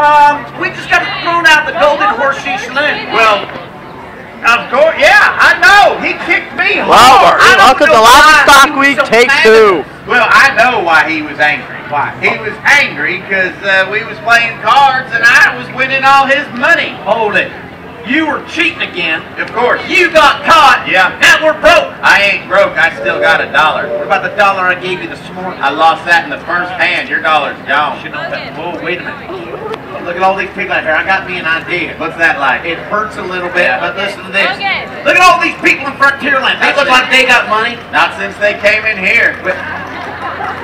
Um, we just got thrown out the Golden Horseshoe Saloon. Well, of course, yeah, I know. He kicked me Well, hard. I don't welcome to know why Livestock he was Week, so take mad two. Well, I know why he was angry. Why? He was angry because uh, we was playing cards and I was winning all his money. Hold it. You were cheating again. Of course. You got caught. Yeah. Now we're broke. I ain't broke. I still got a dollar. What about the dollar I gave you this morning? I lost that in the first hand. Your dollar's gone. Should know that. Whoa, wait a minute. Look at all these people out here. I got me an idea. What's that like? It hurts a little bit, but listen to this. Okay. Look at all these people in Frontierland. They look like they got money. Not since they came in here. But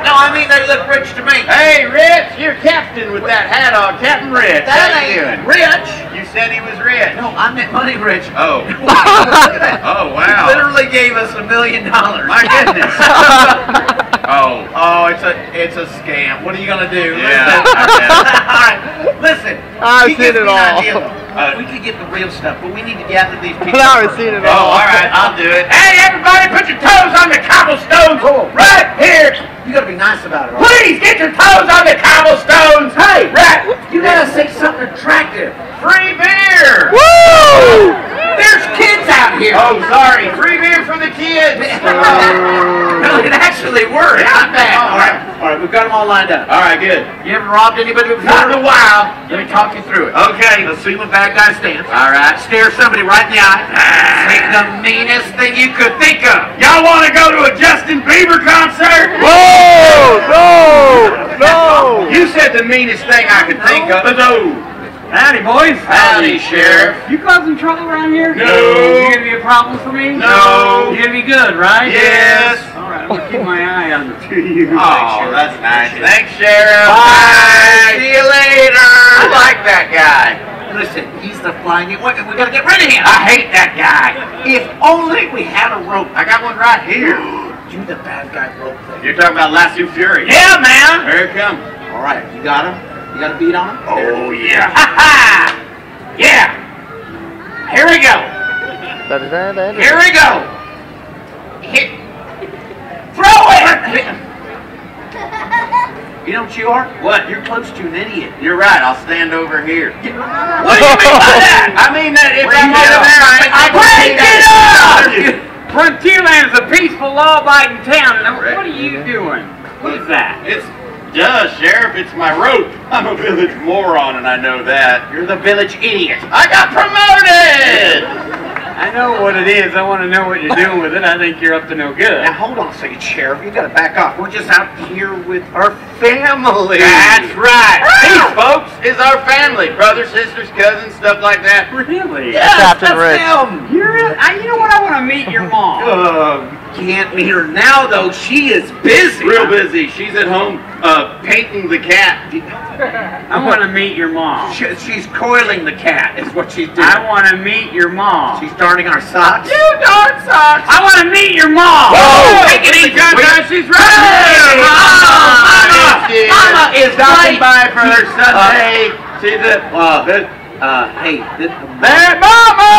No, I mean they look rich to me. Hey, Rich, you're captain with that hat on. Captain Rich. That How you doing? rich. You said he was rich. No, I meant money rich. Oh. Look at that. Oh, wow. Literally gave us a million dollars. My goodness. oh. Oh, it's a it's a scam. What are you gonna do? Yeah, Listen. I all right. Listen. I've seen gives it me an all. idea. Uh, we could get the real stuff, but we need to gather these people. I've first. seen it Oh, all. all right, I'll do it. Hey, everybody, put your toes on the cobblestones right here. You gotta be nice about it. all right? Please get your toes on the cobblestones. Hey, right. you gotta say something attractive. Free beer. Woo! There's here. Oh, sorry. Free beer for the kids. no, it actually worked. Yeah. Not bad. All right, all right, we've got them all lined up. All right, good. You ever robbed anybody before? Not in a while. Let me talk you through it. Okay. Let's see bad guy stands. All right. Stare somebody right in the eye. Ah. Say the meanest thing you could think of. Y'all want to go to a Justin Bieber concert? Whoa! No! No! You said the meanest thing I could think of. No. Howdy, boys. Howdy, Sheriff. You causing trouble around here? No. You gonna be a problem for me? No. You gonna be good, right? Yes. All right, I'm gonna keep my eye on the two of you. Oh, that's nice. Thanks, Sheriff. Bye. See you later. I like that guy. Listen, he's the flying. We, we gotta get rid of him. I hate that guy. If only we had a rope. I got one right here. You the bad guy rope thing. You're talking about Lasso Fury. Yeah, man. Here it comes. All right, you got him. You got a beat on him. Oh, yeah. Ha ha! Yeah. Here we go. Here we go. Hit. Throw it. You know what you are? What? You're close to an idiot. You're right. I'll stand over here. What do you mean by that? I mean that if I'm over there, I, I Break it up! Frontierland is a peaceful, law-abiding town. Now, what are you doing? What is that? It's duh, Sheriff. It's my rope. I'm a village moron, and I know that. You're the village idiot. I got promoted. I know what it is. I want to know what you're doing with it. I think you're up to no good. Now hold on a second, Sheriff. You gotta back off. We're just out here with our family. That's right. These folks is our family, brothers, sisters, cousins, stuff like that. Really? Yes, Captain that's Rich. them. You're. I, you know what? I want to meet your mom. Uh, can't meet her now though. She is busy. Real busy. She's at home uh, painting the cat. I want to meet your mom. She, she's coiling the cat. Is what she's doing. I want to meet your mom. she's darning our socks. You darn socks. I want to meet your mom. Whoa! Take it easy. Got We- that? She's Hey, ready. Mama, Yes, Mama is stopping right. by for her Sunday. She's a Uh, the- uh, hey, this, Hey, Mama!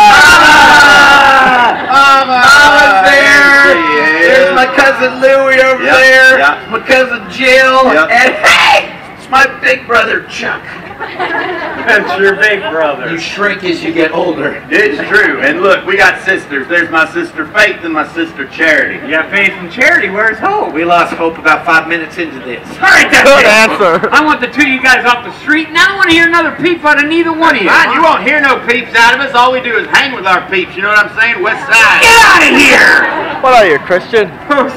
Mama! Mama's there. There she is. There's my cousin Louie over Yep, there. yep. My cousin Jill. Yep. And hey, it's my big brother Chuck. That's your big brother. You shrink as you get older. It's true. And look, we got sisters. There's my sister Faith and my sister Charity. You got faith and charity. Where's hope? We lost hope about five minutes into this. All right, that's Good it. answer. I want the two of you guys off the street, and I don't want to hear another peep out of neither one of you. Fine, you won't hear no peeps out of us. All we do is hang with our peeps. You know what I'm saying? West Side. Get out of here! What are you, Christian?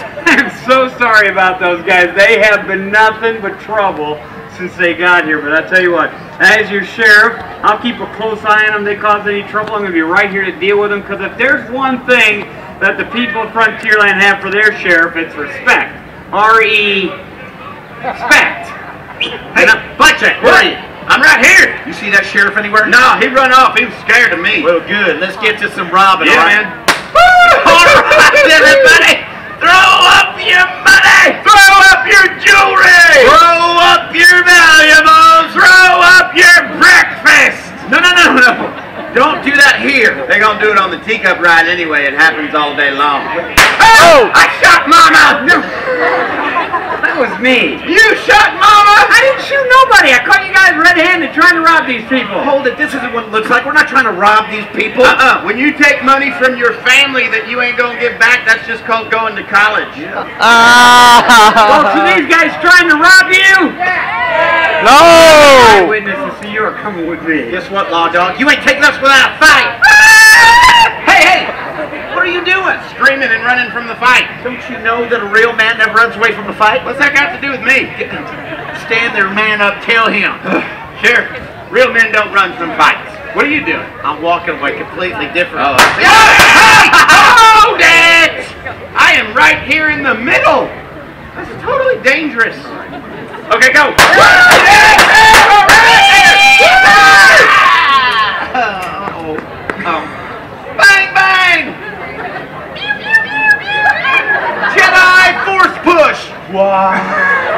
I'm so sorry about those guys. They have been nothing but trouble since they got here. But I tell you what, as your sheriff, I'll keep a close eye on them. If they cause any trouble, I'm going to be right here to deal with them. Because if there's one thing that the people of Frontierland have for their sheriff, it's respect. R-E... Respect. Hey, Blackjack, where are you? I'm right here. You see that sheriff anywhere? No, he run off. He was scared of me. Well, good. Let's get to some robbing. Yeah, all right? All right, everybody. Throw up your money. Throw up your jewelry. Throw up your valuables. Throw up your breakfast. No, no, no, no. Don't do that here. They're gonna do it on the teacup ride anyway. It happens all day long. Oh! I shot Mama. That was me. You shot Mama. I didn't shoot nobody. I caught you guys red-handed trying to rob these people. Hold it, this isn't what it looks like. We're not trying to rob these people. Uh-uh. When you take money from your family that you ain't gonna give back, that's just called going to college. Well, so Ah! these guys trying to rob you? No! Witnesses, so you are coming with me. Guess what, Law Dog? You ain't taking us without a fight. hey, hey! What are you doing? Screaming and running from the fight. Don't you know that a real man never runs away from a fight? What's that got to do with me? Stand there, man up, tell him. Sheriff, real men don't run from fights. What are you doing? I'm walking away completely different. Oh, hey, hold it! I am right here in the middle. That's totally dangerous. Okay, go. Oh, um, Bang, bang! Jedi force push.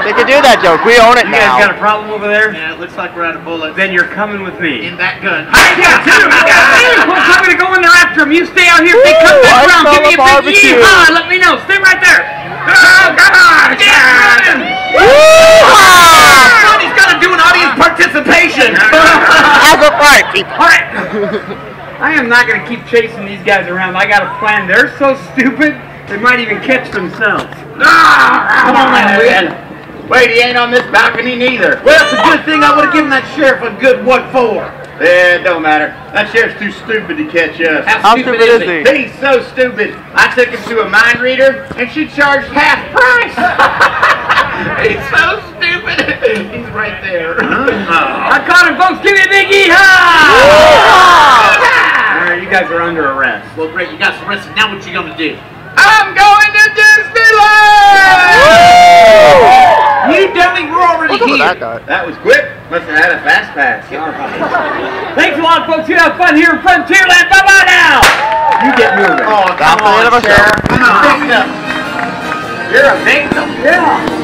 They can do that joke. We own it now. You guys got a problem over there? yeah, it looks like we're out of bullets Then you're coming with me. in that gun. I got two. I got two. Folks, I'm gonna go in there after them. You stay out here. If they come Ooh, back I around, give me a a big barbecue. yeehaw. Let me know. Stay right there. Oh, come on. Yeah. Woo-ha! Somebody's got to do an audience participation. Have a fight, people. All right. I am not gonna keep chasing these guys around. I got a plan. They're so stupid. They might even catch themselves. Ah, come on, man. Wait, he ain't on this balcony neither. Well, it's a good thing I would have given that sheriff a good what for. Yeah, it don't matter. That sheriff's too stupid to catch us. How stupid is he? He's so stupid. I took him to a mind reader, and she charged half price. He's so stupid. He's right there. Uh-huh. I caught him, folks. Give me a big yeehaw. All right, you guys are under arrest. well, great. You got some rest. Now what you gonna do? I'm going to Disneyland! You dummy, we're already What's here. that guy? That was quick. Must have had a fast pass. Thanks a lot, folks. You have fun here in Frontierland. Bye bye now. You get moving. Oh, That's come the end on, of our show. Sheriff. Come on. You're a victim. Yeah.